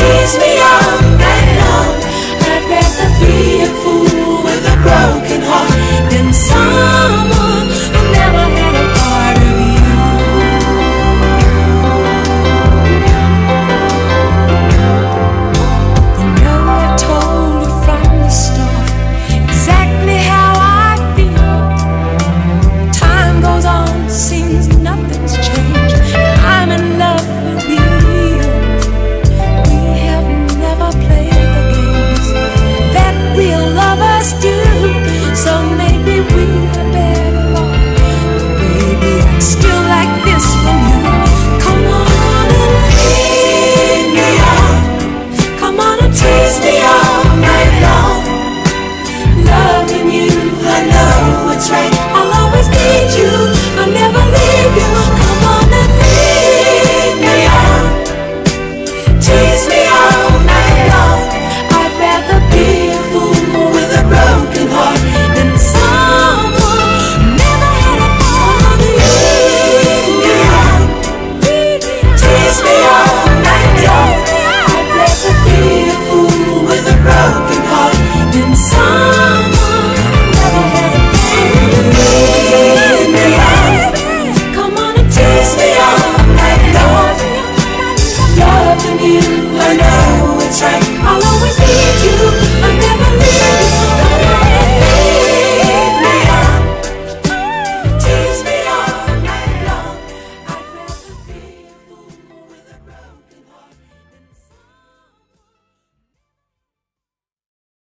sees me. tease me up.